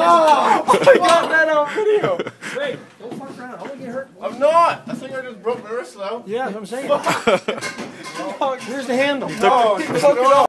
Oh! I got that on video. Wait, don't fuck around. I want to get hurt. I'm not. I think I just broke my wrist though. Yeah, that's what I'm saying. Here's the handle? Oh,